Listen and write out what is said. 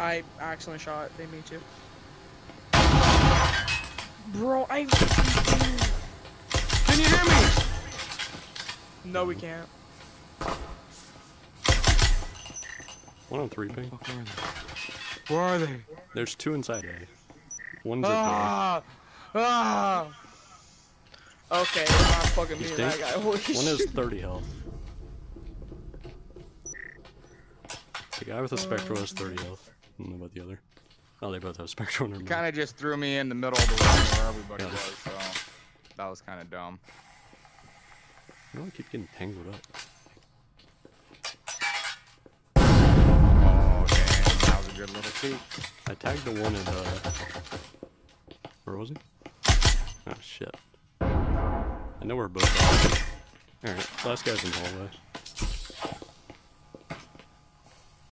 I accidentally shot. They me too. Bro, I. Can you hear me? No, we can't. One on three ping. Where are they? There's two inside A. One's at Ah! Ah! Okay, it's not fucking You me that guy. Holy One has shit. 30 health. The guy with the spectral has 30 health. I don't know about the other. Oh, they both have spectral in Kind of just threw me in the middle of the room where everybody Yeah. was, so that was kind of dumb. I I keep getting tangled up. Oh, damn, that was a good little peek. I tagged the one at, uh... Where was he? Oh, shit. I know where both are. Alright, last guy's in the hallway.